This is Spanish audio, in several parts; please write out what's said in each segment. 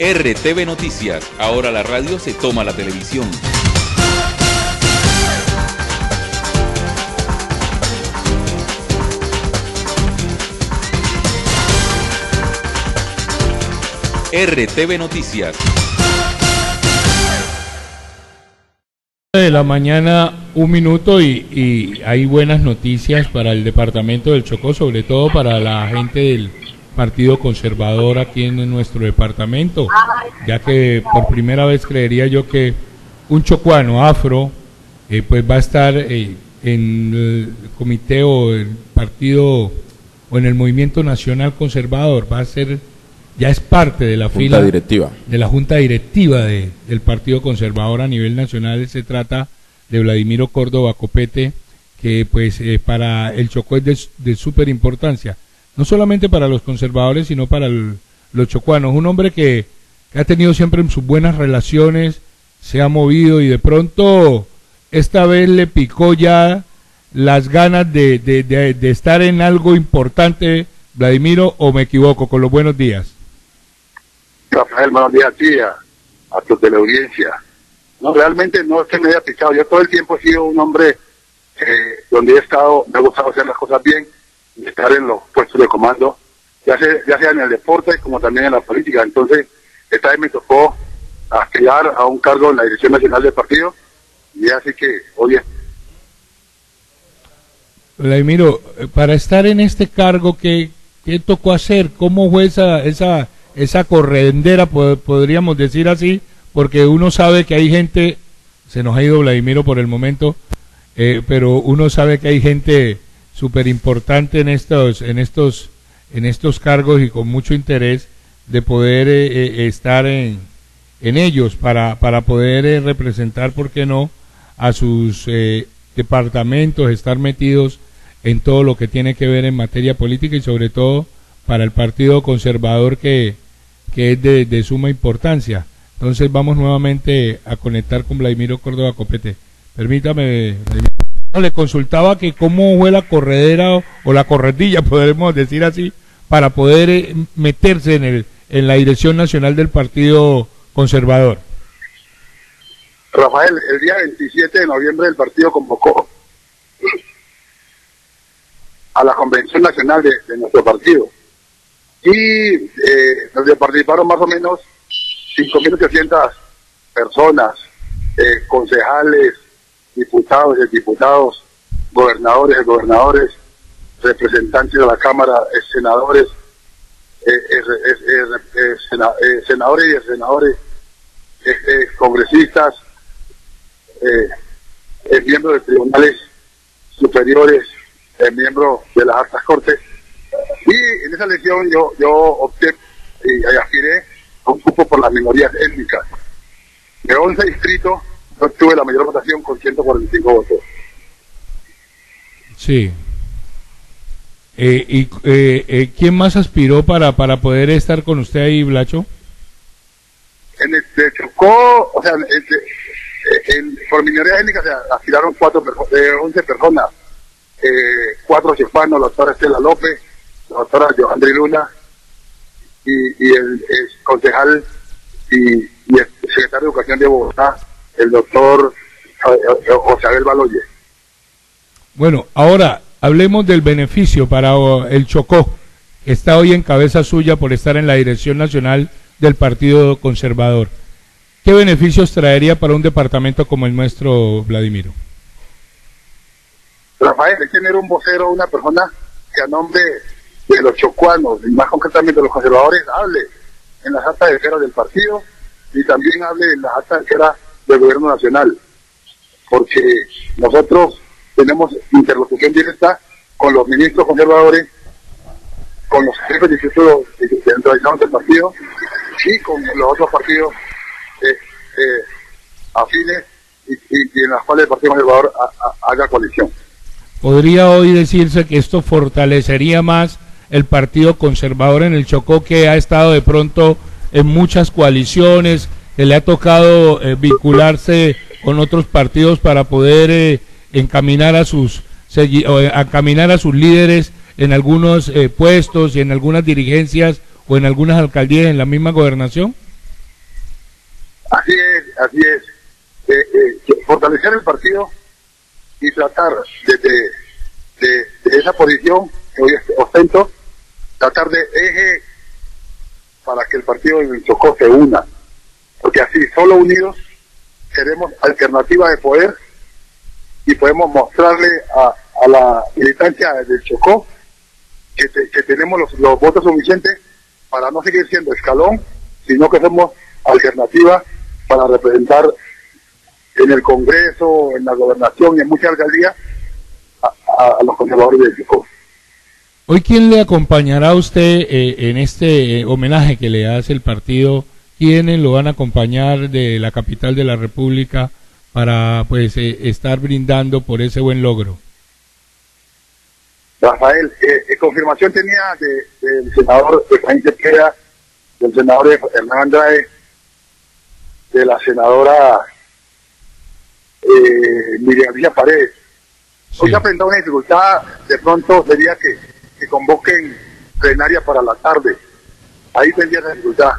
RTV Noticias. Ahora la radio se toma la televisión. RTV Noticias. De la mañana, un minuto y, y hay buenas noticias para el departamento del Chocó, sobre todo para la gente del Partido Conservador aquí en nuestro departamento, ya que por primera vez creería yo que un chocuano afro eh, pues va a estar eh, en el comité o el partido o en el movimiento nacional conservador, va a ser ya es parte de la Junta fila directiva. de la junta directiva de- del Partido Conservador a nivel nacional. Se trata de Vladimiro Córdoba Copete, que pues eh, para el Chocó es de, de súper importancia, no solamente para los conservadores, sino para los chocuanos. Un hombre que, ha tenido siempre sus buenas relaciones, se ha movido y de pronto esta vez le picó ya las ganas de, estar en algo importante, Vladimiro, o me equivoco, con los buenos días. Rafael, buenos días a ti, a, a tu teleaudiencia. No, realmente no que me haya picado. Yo todo el tiempo he sido un hombre eh, donde he estado, me ha gustado hacer las cosas bien, estar en los puestos de comando, ya sea, ya sea en el deporte como también en la política. Entonces, esta vez me tocó aspirar a un cargo en la Dirección Nacional del Partido, y así que, oye, Vladimiro, eh, para estar en este cargo, ¿qué, qué tocó hacer? ¿Cómo fue esa, esa, esa corredera, po- podríamos decir así? Porque uno sabe que hay gente, se nos ha ido Vladimiro por el momento, eh, pero uno sabe que hay gente súper importante en estos, en estos, en estos cargos y con mucho interés de poder eh, eh, estar en, en ellos para, para poder eh, representar, ¿por qué no?, a sus eh, departamentos, estar metidos en todo lo que tiene que ver en materia política y sobre todo para el Partido Conservador que, que es de, de suma importancia. Entonces vamos nuevamente a conectar con Vladimiro Córdoba Copete. Permítame. Le consultaba que cómo fue la corredera o, o la corredilla, podemos decir así, para poder eh, meterse en, el, en la dirección nacional del Partido Conservador. Rafael, el día 27 de noviembre el partido convocó a la Convención Nacional de, de nuestro partido. Y eh, donde participaron más o menos 5.800 personas, eh, concejales, diputados y diputados, gobernadores y gobernadores, representantes de la Cámara, eh, senadores, eh, eh, eh, eh, sena- senadores y senadores, congresistas, miembros de tribunales superiores, miembros de las altas cortes. Y en esa elección yo, yo opté y aspiré a un cupo por las minorías étnicas. De 11 distritos, yo tuve la mayor votación con 145 votos. Sí. Eh, ¿Y eh, eh, quién más aspiró para, para poder estar con usted ahí, Blacho? En el de Chocó, o sea, en- por minorías étnicas se aspiraron cuatro, perso- eh, 11 personas. Eh, cuatro hispanos, la doctora Estela López, la doctora Joandri Luna y, y el, el concejal y, y el secretario de Educación de Bogotá, el doctor eh, José Baloye. Bueno, ahora hablemos del beneficio para oh, el Chocó, que está hoy en cabeza suya por estar en la dirección nacional del Partido Conservador. ¿Qué beneficios traería para un departamento como el nuestro, Vladimiro? Rafael, es tener un vocero, una persona que a nombre de los chocuanos, y más concretamente de los conservadores, hable en las actas de esfera del partido y también hable en las actas de esfera del gobierno nacional. Porque nosotros tenemos interlocución directa con los ministros conservadores, con los jefes de centralizados del partido y con los otros partidos eh, eh, afines y, en las cuales el Partido Conservador ha- ha- haga coalición. ¿Podría hoy decirse que esto fortalecería más el Partido Conservador en el Chocó que ha estado de pronto en muchas coaliciones, le ha tocado eh, vincularse con otros partidos para poder eh, encaminar a sus eh, encaminar a sus líderes en algunos eh, puestos y en algunas dirigencias o en algunas alcaldías en la misma gobernación? Así es, así es. Eh, fortalecer el partido y tratar desde de, esa posición que hoy ostento, tratar de eje para que el partido de Chocó se una. Porque así, solo unidos, tenemos alternativa de poder y podemos mostrarle a, a la militancia del Chocó que, que tenemos los, los votos suficientes para no seguir siendo escalón, sino que somos alternativa para representar en el Congreso, en la gobernación y en muchas alcaldías a, los conservadores del Chocó. Hoy, ¿quién le acompañará a usted eh, en este eh, homenaje que le hace el partido? ¿Quiénes lo van a acompañar de la capital de la República para pues eh, estar brindando por ese buen logro? Rafael, confirmación tenía del senador Efraín Cerquera, del senador Hernán Andrade, de la senadora eh, Miriam Villa Paredes. Hoy se ha presentado una dificultad, de pronto sería que, que convoquen plenaria para la tarde. Ahí tendría esa dificultad.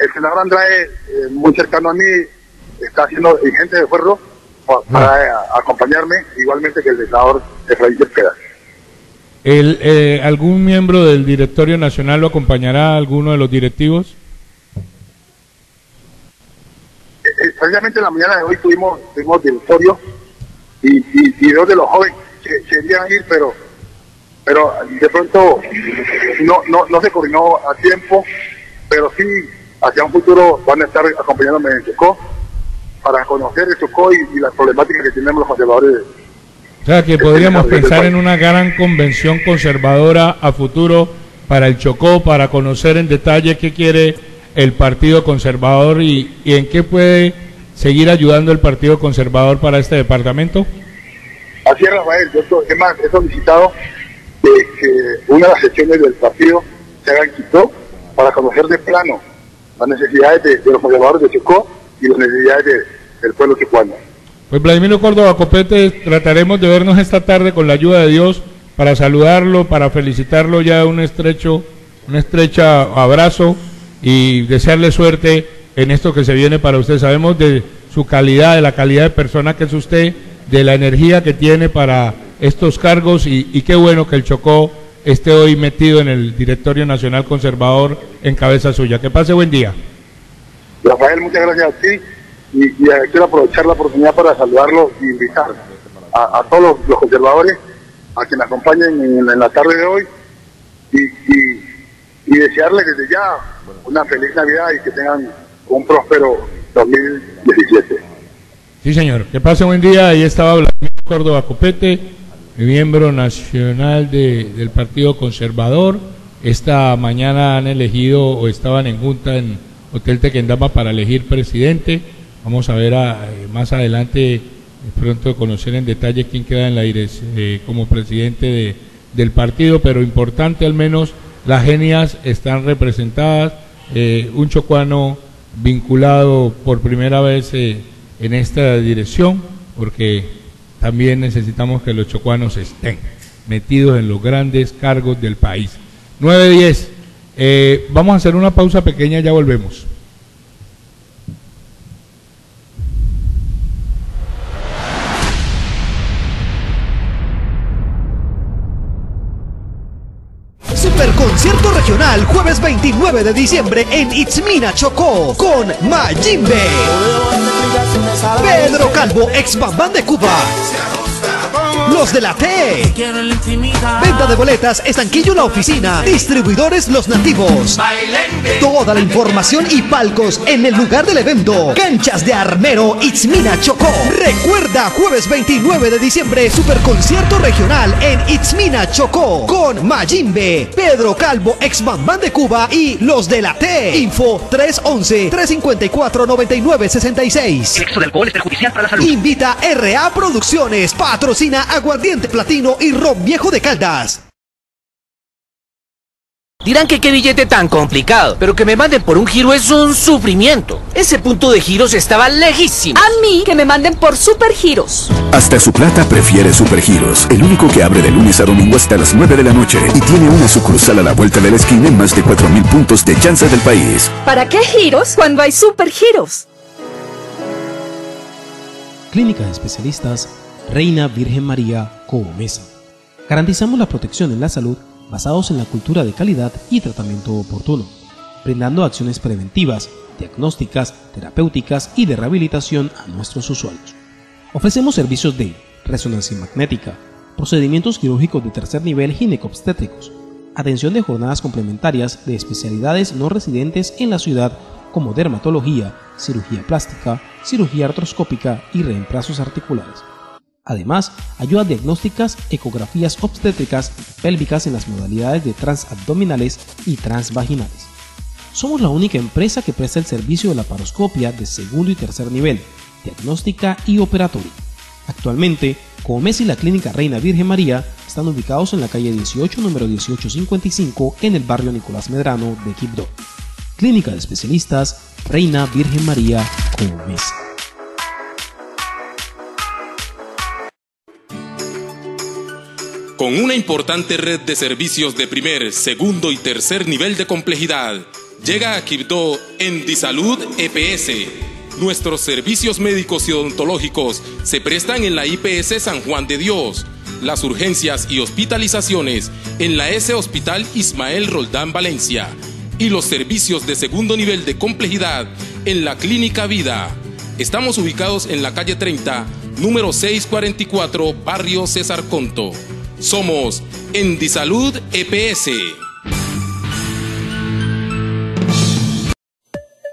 El senador Andrade, eh, muy cercano a mí, está haciendo gente de fuerro para, ah. eh, acompañarme, igualmente que el senador Efraín Cerquera. El, eh, ¿Algún miembro del directorio nacional lo acompañará, alguno de los directivos? precisamente en la mañana de hoy tuvimos, tuvimos directorio y, y, dos de los jóvenes que querían ir, pero pero de pronto no, no, no se coordinó a tiempo, pero sí hacia un futuro van a estar acompañándome en Chocó para conocer el Chocó y, las problemáticas que tenemos los conservadores. O sea que podríamos pensar en una gran convención conservadora a futuro para el Chocó, para conocer en detalle qué quiere el Partido Conservador y, en qué puede seguir ayudando el Partido Conservador para este departamento? Así es, Rafael. Yo, es más, he solicitado que una de las sesiones del partido se haga en Quito para conocer de plano las necesidades de, los conservadores de Chocó y las necesidades del pueblo chicuano. Pues Vladimir Córdoba Copete, trataremos de vernos esta tarde con la ayuda de Dios para saludarlo, para felicitarlo ya un estrecho, un estrecha abrazo y desearle suerte en esto que se viene para usted. Sabemos de su calidad, de la calidad de persona que es usted, de la energía que tiene para estos cargos y, qué bueno que el Chocó esté hoy metido en el Directorio Nacional Conservador en cabeza suya. Que pase buen día. Rafael, muchas gracias a ti y, quiero aprovechar la oportunidad para saludarlo y invitar a, todos los, conservadores a que me acompañen en, la tarde de hoy y, y desearles desde ya una feliz Navidad y que tengan un próspero 2017. Sí, señor. Que pase buen día. Ahí estaba Vladimir Córdoba Copete, miembro nacional de, del Partido Conservador. Esta mañana han elegido o estaban en junta en Hotel Tequendama para elegir presidente. Vamos a ver eh, más adelante, pronto conocer en detalle quién queda en la eh, como presidente de, del partido, pero importante al menos las genias están representadas, eh, un chocuano vinculado por primera vez eh, en esta dirección, porque también necesitamos que los chocuanos estén metidos en los grandes cargos del país. 9-10. Eh, vamos a hacer una pausa pequeña, ya volvemos. Concierto regional jueves 29 de diciembre en Itzmina Chocó con Mayimbe. Pedro Calvo, ex Bambán de Cuba. Los de la T. Venta de boletas, estanquillo la oficina. Distribuidores Los Nativos. Toda la información y palcos en el lugar del evento. Canchas de Armero, Itzmina Chocó. Recuerda, jueves 29 de diciembre, superconcierto regional en Itzmina Chocó. Con Mayimbe, Pedro Calvo, ex Bambán de Cuba y Los de la T. Info 311-354-9966. El exceso de alcohol es perjudicial para la salud. Invita RA Producciones. Patrocina aguardiente platino y ron viejo de Caldas. Dirán que qué billete tan complicado, pero que me manden por un giro es un sufrimiento. Ese punto de giros estaba lejísimo. A mí que me manden por super giros. Hasta su plata prefiere super giros, el único que abre de lunes a domingo hasta las 9 de la noche y tiene una sucursal a la vuelta de la esquina en más de 4.000 puntos de chance del país. ¿Para qué giros cuando hay super giros? Clínica de Especialistas Reina Virgen María Mesa. Garantizamos la protección en la salud basados en la cultura de calidad y tratamiento oportuno, brindando acciones preventivas, diagnósticas, terapéuticas y de rehabilitación a nuestros usuarios. Ofrecemos servicios de resonancia magnética, procedimientos quirúrgicos de tercer nivel ginecobstétricos, atención de jornadas complementarias de especialidades no residentes en la ciudad como dermatología, cirugía plástica, cirugía artroscópica y reemplazos articulares. Además, ayudas diagnósticas, ecografías obstétricas pélvicas en las modalidades de transabdominales y transvaginales. Somos la única empresa que presta el servicio de la paroscopia de segundo y tercer nivel, diagnóstica y operatoria. Actualmente, Comes y la Clínica Reina Virgen María están ubicados en la calle 18, número 1855, en el barrio Nicolás Medrano de Quibdó. Clínica de Especialistas Reina Virgen María Comes. Con una importante red de servicios de primer, segundo y tercer nivel de complejidad, llega a Quibdó Endisalud EPS. Nuestros servicios médicos y odontológicos se prestan en la IPS San Juan de Dios. Las urgencias y hospitalizaciones en la S Hospital Ismael Roldán Valencia. Y los servicios de segundo nivel de complejidad en la Clínica Vida. Estamos ubicados en la calle 30, número 644, barrio César Conto. Somos Endisalud EPS.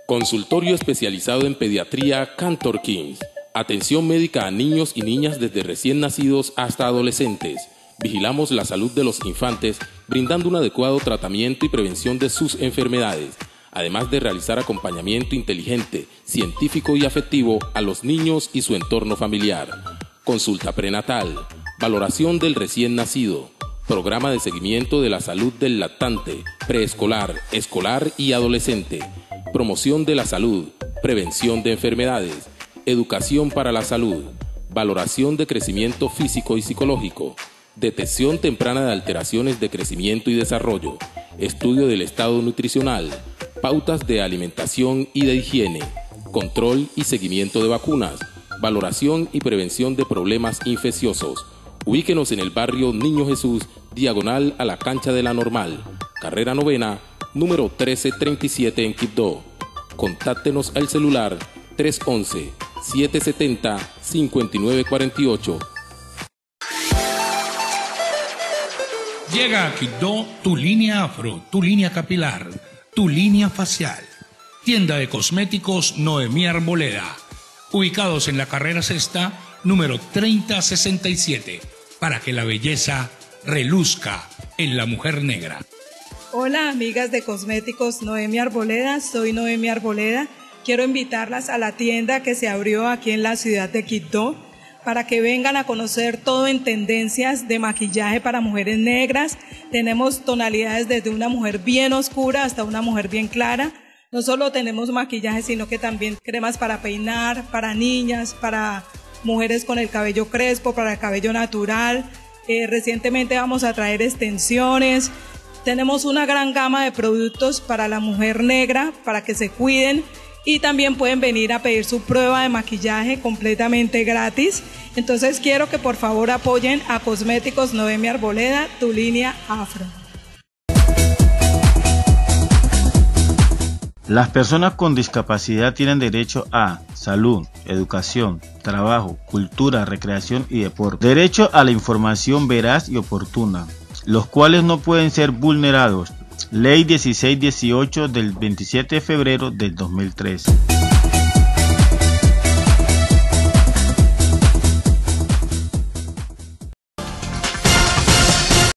Consultorio especializado en pediatría Cantor Kings. Atención médica a niños y niñas desde recién nacidos hasta adolescentes. Vigilamos la salud de los infantes brindando un adecuado tratamiento y prevención de sus enfermedades, además de realizar acompañamiento inteligente, científico y afectivo a los niños y su entorno familiar. Consulta prenatal valoración del recién nacido, programa de seguimiento de la salud del lactante, preescolar, escolar y adolescente, promoción de la salud, prevención de enfermedades, educación para la salud, valoración de crecimiento físico y psicológico, detección temprana de alteraciones de crecimiento y desarrollo, estudio del estado nutricional, pautas de alimentación y de higiene, control y seguimiento de vacunas, valoración y prevención de problemas infecciosos, Ubíquenos en el barrio Niño Jesús, diagonal a la cancha de la normal, carrera novena, número 1337 en Quibdó. Contáctenos al celular 311-770-5948. Llega a Quibdó tu línea afro, tu línea capilar, tu línea facial. Tienda de cosméticos Noemí Arboleda. Ubicados en la carrera sexta, número 3067 para que la belleza reluzca en la mujer negra. Hola amigas de cosméticos Noemi Arboleda, soy Noemi Arboleda. Quiero invitarlas a la tienda que se abrió aquí en la ciudad de Quito para que vengan a conocer todo en tendencias de maquillaje para mujeres negras. Tenemos tonalidades desde una mujer bien oscura hasta una mujer bien clara. No solo tenemos maquillaje, sino que también cremas para peinar, para niñas, para mujeres con el cabello crespo, para el cabello natural. Eh, recientemente vamos a traer extensiones. Tenemos una gran gama de productos para la mujer negra, para que se cuiden y también pueden venir a pedir su prueba de maquillaje completamente gratis. Entonces quiero que por favor apoyen a Cosméticos Noemi Arboleda, tu línea afro. Las personas con discapacidad tienen derecho a salud, educación, trabajo, cultura, recreación y deporte. Derecho a la información veraz y oportuna, los cuales no pueden ser vulnerados. Ley 1618 del 27 de febrero del 2003.